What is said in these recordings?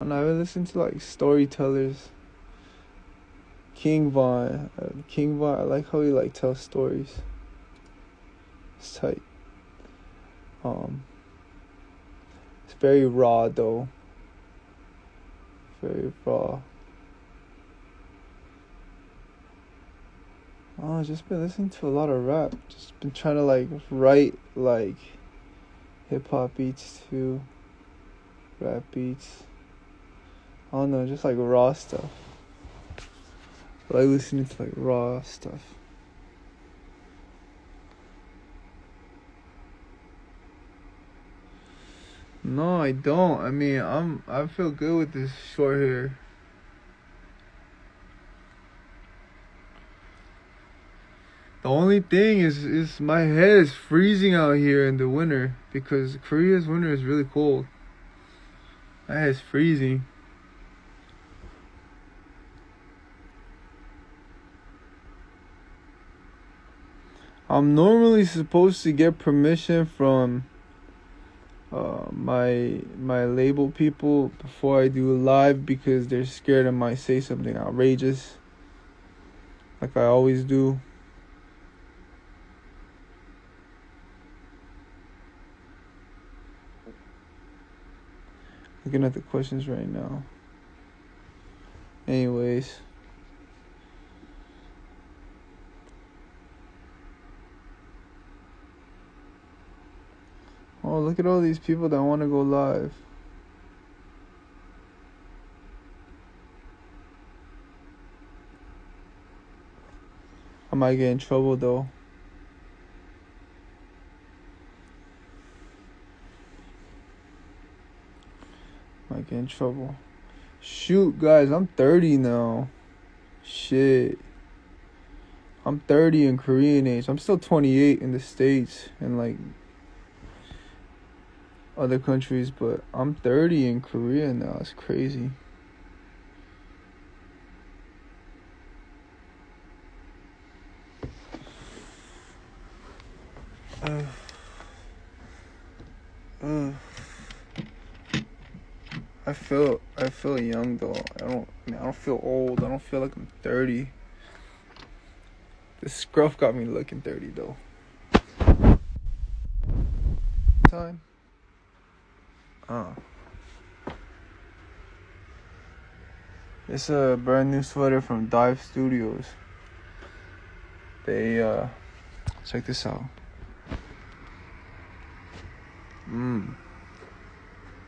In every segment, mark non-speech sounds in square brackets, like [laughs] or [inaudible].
And been listening to like storytellers. King Von, uh, King Von. I like how he like tells stories. It's tight. Um, it's very raw though. Very raw. Oh, I've just been listening to a lot of rap. Just been trying to like write like hip hop beats too. Rap beats. Oh, I don't know, just like raw stuff. I like listening to like raw stuff. No, I don't. I mean, I'm I feel good with this short hair. The only thing is is my head is freezing out here in the winter because Korea's winter is really cold. My head is freezing. I'm normally supposed to get permission from uh, my my label people before I do live because they're scared I might say something outrageous, like I always do. Looking at the questions right now. Anyways. Oh, look at all these people that want to go live. I might get in trouble though. Might get in trouble. Shoot, guys, I'm 30 now. Shit. I'm 30 in Korean age. I'm still 28 in the States and like other countries, but I'm 30 in Korea now. It's crazy. [sighs] Uh, uh, I feel I feel young though. I don't I, mean, I don't feel old. I don't feel like I'm 30. The scruff got me looking 30 though. Time. Oh. It's a brand new sweater from Dive Studios. They uh check this out. Mmm.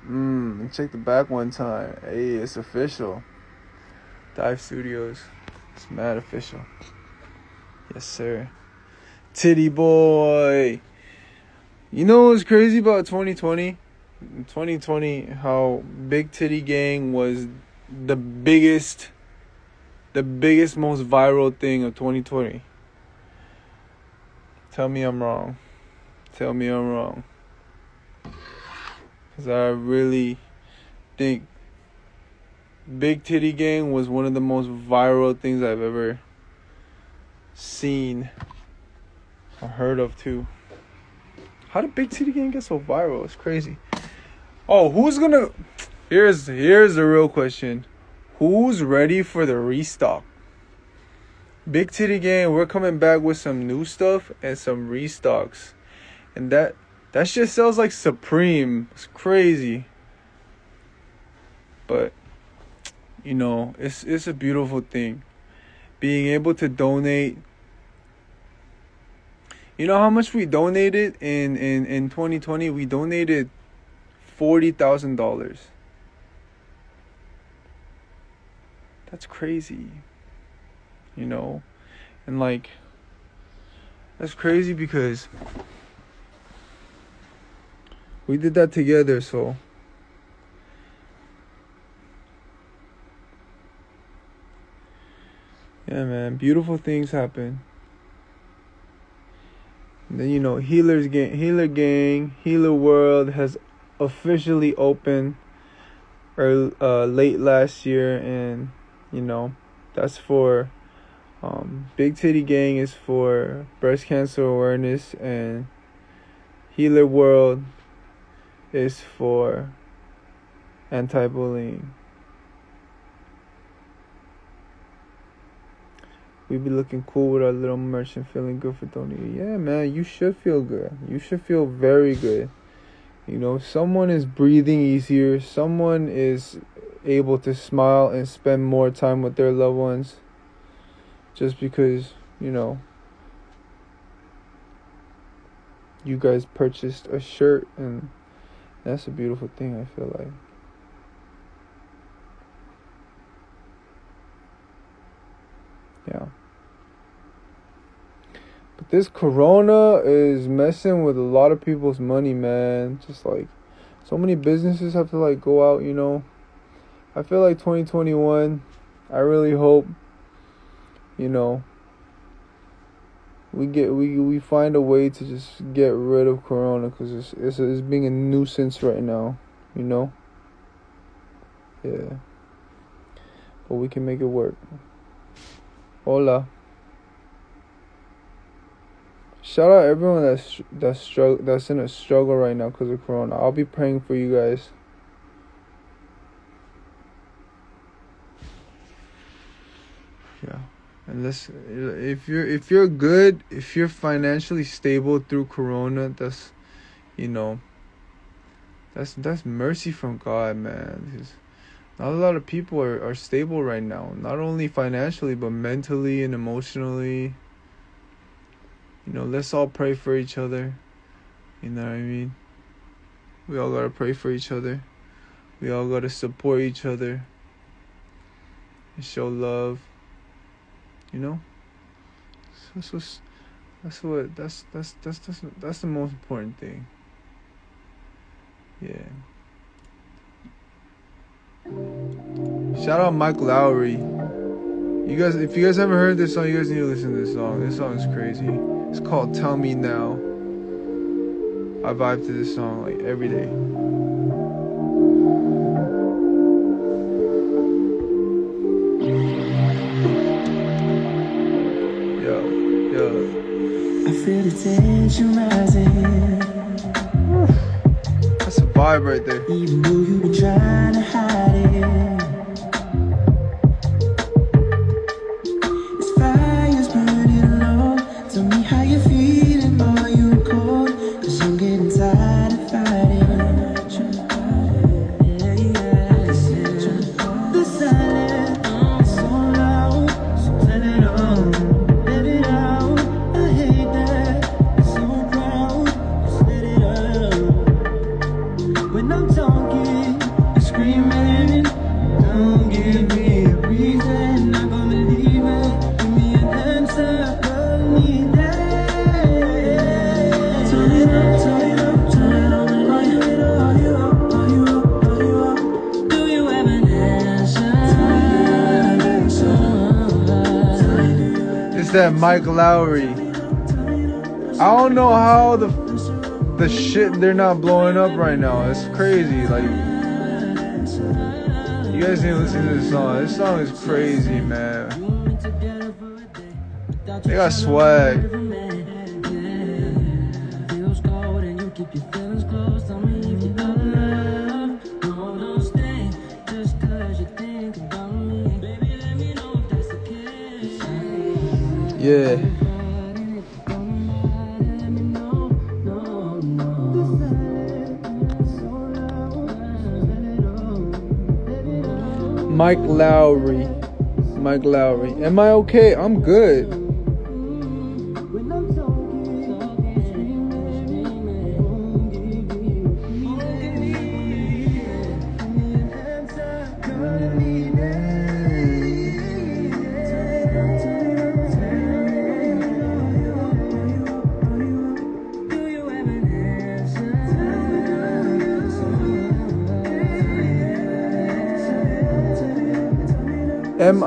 Mmm. Check the back one time. Hey, it's official. Dive Studios. It's mad official. Yes, sir. Titty boy. You know what's crazy about 2020? 2020 how Big Titty Gang was the biggest the biggest most viral thing of 2020. Tell me I'm wrong. Tell me I'm wrong. Cuz I really think Big Titty Gang was one of the most viral things I've ever seen or heard of too. How did Big Titty Gang get so viral? It's crazy. Oh, who's gonna? Here's here's the real question. Who's ready for the restock? Big Titty Gang, we're coming back with some new stuff and some restocks, and that that shit sells like Supreme. It's crazy. But you know, it's it's a beautiful thing. Being able to donate. You know how much we donated in in in 2020? We donated $40,000. That's crazy. You know? And like that's crazy because we did that together, so Yeah, man, beautiful things happen. And then you know, Healers Gang, Healer Gang, Healer World has officially open or uh, late last year, and you know that's for um, Big Titty Gang is for breast cancer awareness, and Healer World is for anti-bullying. we be looking cool with our little merch and feeling good for Tony. Yeah, man, you should feel good. You should feel very good. You know, someone is breathing easier. Someone is able to smile and spend more time with their loved ones just because, you know, you guys purchased a shirt and that's a beautiful thing, I feel like. Yeah. This corona is messing with a lot of people's money, man. Just like so many businesses have to like go out, you know. I feel like 2021, I really hope you know we get we we find a way to just get rid of corona cuz it's, it's it's being a nuisance right now, you know. Yeah. But we can make it work. Hola. Shout out everyone that's that's struggle that's in a struggle right now because of Corona. I'll be praying for you guys. Yeah, and listen, if you're if you're good, if you're financially stable through Corona, that's, you know. That's that's mercy from God, man. Not a lot of people are, are stable right now not only financially but mentally and emotionally you know let's all pray for each other. You know what i mean? We all gotta pray for each other. We all gotta support each other. And show love. You know? That's that's what that's that's that's that's, that's the most important thing. Yeah. Shout out MiC LOWRY. You guys, if you guys haven't heard this song, you guys need to listen to this song. This song is crazy. It's called "Tell Me Now." I vibe to this song like every day. Yo, yo. I feel the tension rising. That's a vibe right there. Even though you been trying that MiC LOWRY? I don't know how the the shit they're not blowing up right now. It's crazy. Like you guys need to listen to this song. This song is crazy, man. They got swag. Yeah. MiC LOWRY. MiC LOWRY. Am I okay? I'm good.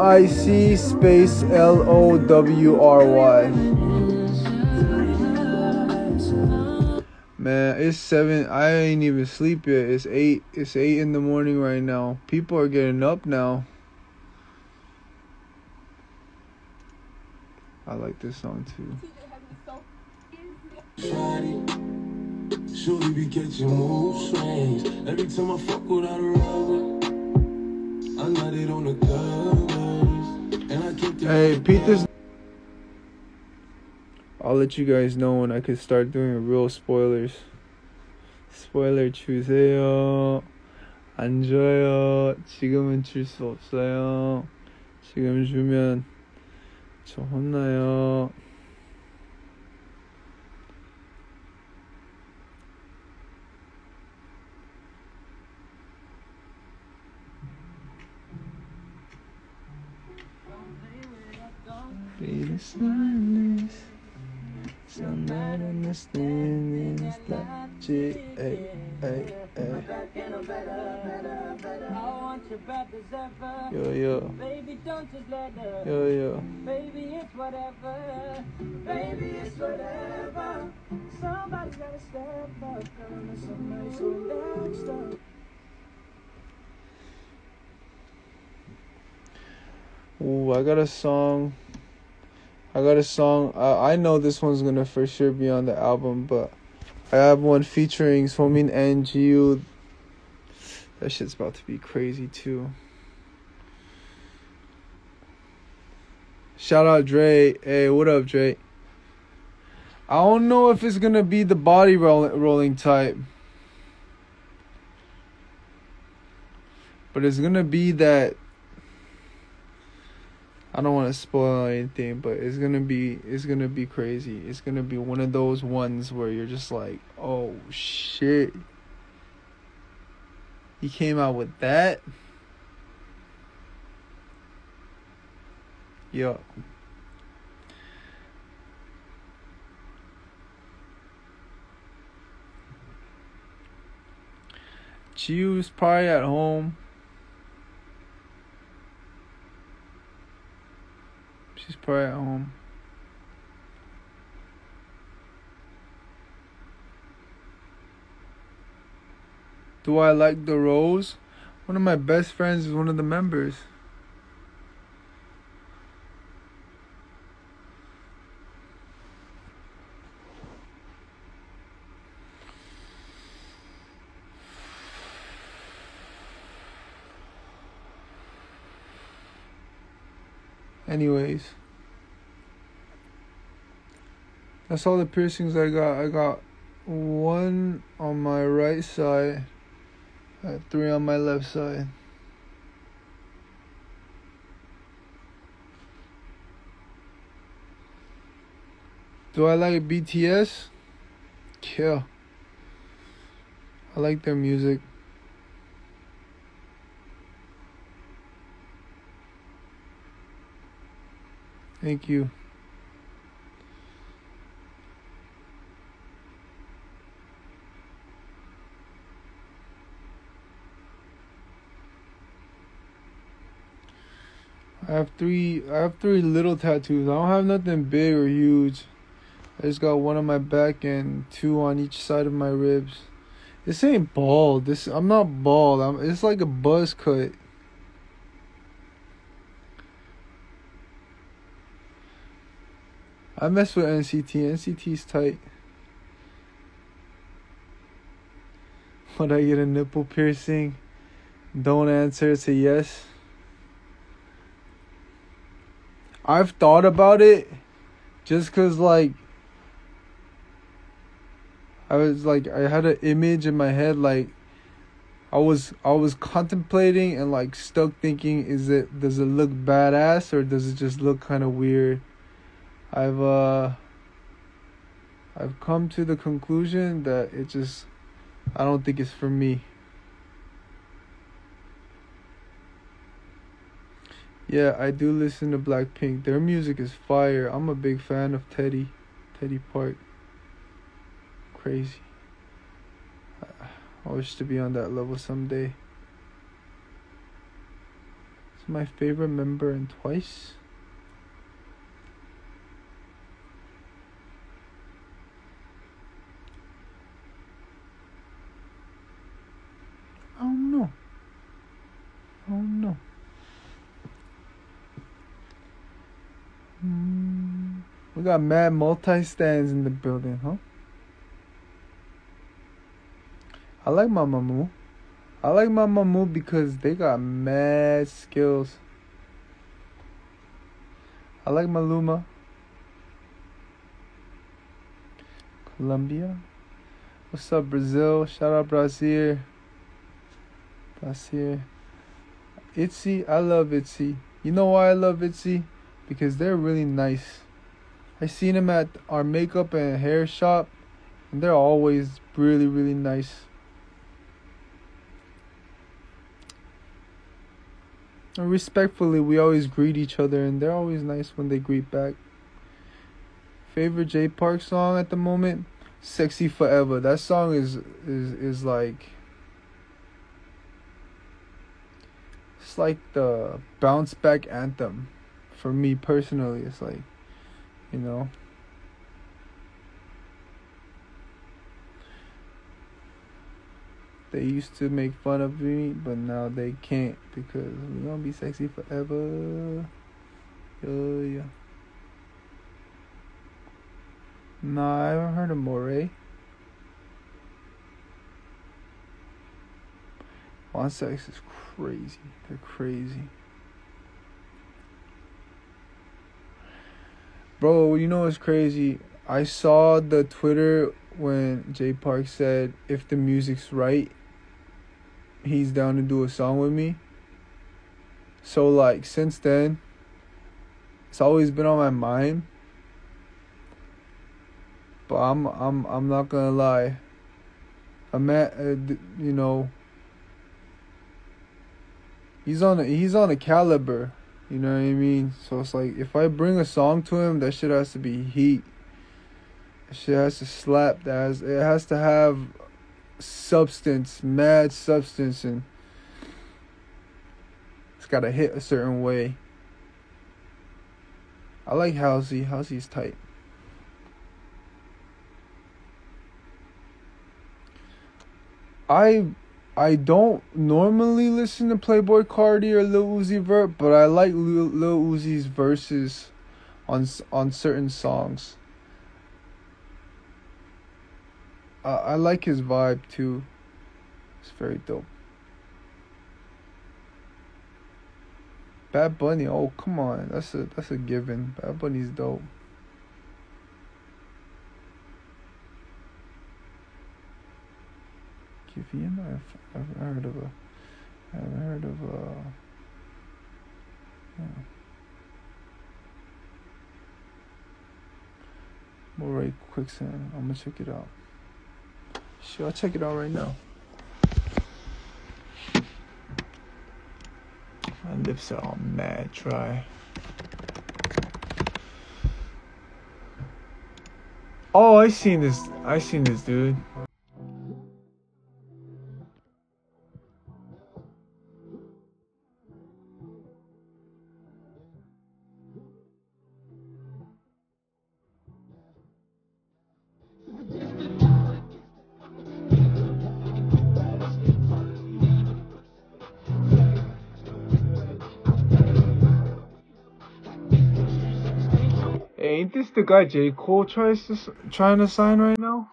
I C space L O W R Y. Man, it's seven. I ain't even sleep yet. It's eight. It's eight in the morning right now. People are getting up now. I like this song too. Surely be catching. Every time I fuck without a rubber. I on the. Hey, Pete, this. I'll let you guys know when I can start doing real spoilers. Spoiler 주세요. 안 줘요. 지금은 줄 수 없어요. 지금 주면 저 혼나요. Be the silence. So not understanding is logic. Ay, ay, ay. Yo, yo. Baby, don't just let her. Yo, yo. Baby, it's whatever. Baby, it's whatever. Somebody's gotta step up. Gonna somebody so next up. Ooh, I got a song. I got a song. Uh, I know this one's gonna for sure be on the album, but I have one featuring Somin and Jiwoo. That shit's about to be crazy too. Shout out Dre. Hey, what up, Dre? I don't know if it's gonna be the body roll- rolling type. But it's gonna be that I don't want to spoil anything, but it's gonna be it's gonna be crazy. It's gonna be one of those ones where you're just like, oh shit. He came out with that. Yo. Jiwoo's probably at home. She's probably at home. Do I like the rose? One of my best friends is one of the members. Anyways. That's all the piercings I got. I got one on my right side, three on my left side. Do I like BTS? Yeah. I like their music. Thank you. I have three I have three little tattoos. I don't have nothing big or huge. I just got one on my back and two on each side of my ribs. This ain't bald. This I'm not bald. I'm it's like a buzz cut. I mess with NCT. NCT's tight. [laughs] Would I get a nipple piercing? Don't answer to yes. I've thought about it just cuz like I was like I had an image in my head like I was I was contemplating and like stuck thinking is it does it look badass or does it just look kind of weird? I've uh I've come to the conclusion that it just I don't think it's for me. Yeah, I do listen to Blackpink. Their music is fire. I'm a big fan of Teddy, Teddy Park. Crazy. I wish to be on that level someday. It's my favorite member in Twice. I don't know. I don't know. Mm, we got mad multi stands in the building, huh? I like Mamamoo. I like Mamamoo because they got mad skills. I like Maluma. Colombia. What's up, Brazil? Shout out Brazil. Brazil. Itzy, I love Itzy. You know why I love Itzy? Because they're really nice. I seen them at our makeup and hair shop, and they're always really, really nice. And respectfully, we always greet each other, and they're always nice when they greet back. Favorite J Park song at the moment? "Sexy Forever." That song is is is like it's like the bounce back anthem for me personally. It's like, you know. They used to make fun of me, but now they can't because we're gonna be sexy forever. Oh yeah. Nah, I haven't heard of Morray. One Sex is crazy. They're crazy. Bro, you know what's crazy? I saw the Twitter when Jay Park said if the music's right, he's down to do a song with me. So like since then, it's always been on my mind. But I'm I'm I'm not gonna lie. I'm at uh, you know. He's on a, he's on a caliber, you know what I mean. So it's like if I bring a song to him, that shit has to be heat. That shit has to slap. That has it has to have substance, mad substance, and it's gotta hit a certain way. I like Halsey. Halsey's tight. I I don't normally listen to Playboy Carti or Lil Uzi Vert, but I like Lil, Lil Uzi's verses on on certain songs. Uh, I like his vibe too. It's very dope. Bad Bunny, oh come on, that's a that's a given. Bad Bunny's dope. Kivian, I've I've heard of a, I've heard of a. Yeah. Morray Quicksand. I'm gonna check it out. Sure, I'll check it out right now. My lips are all mad dry. Oh, I seen this. I seen this dude. This the guy J. Cole tries to trying to sign right now?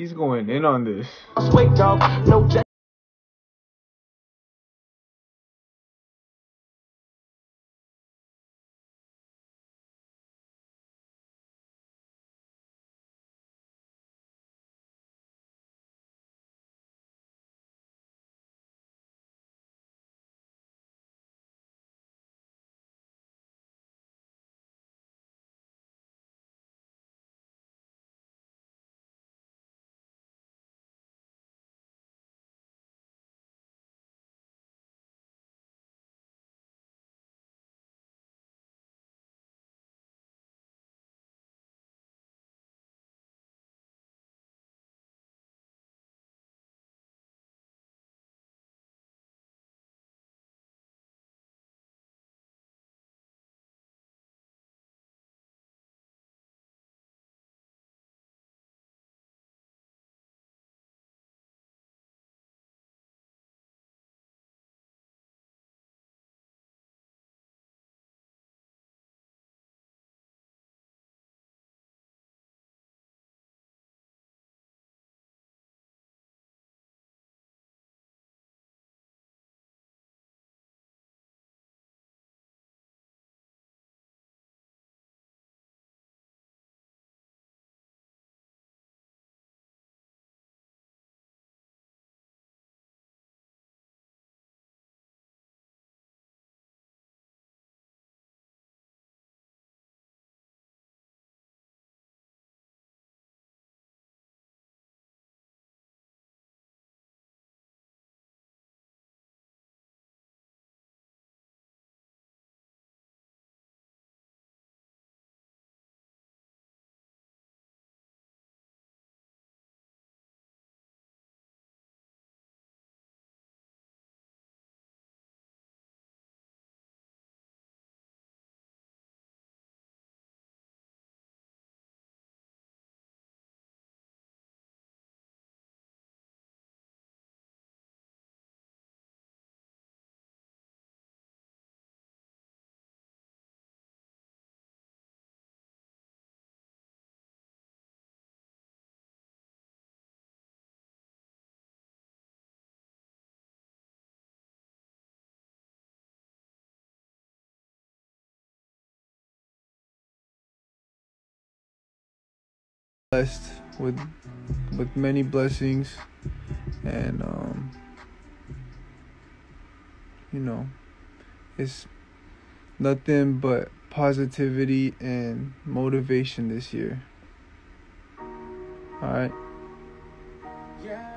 He's going in on this. Blessed with with many blessings and um you know it's nothing but positivity and motivation this year all right Yeah.